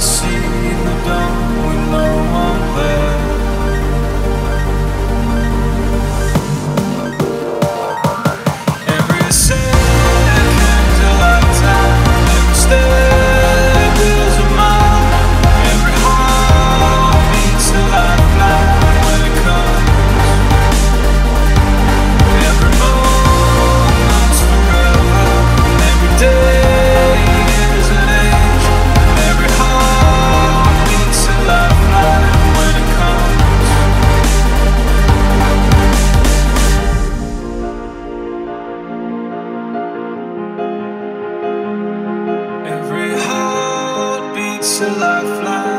see. a lifeline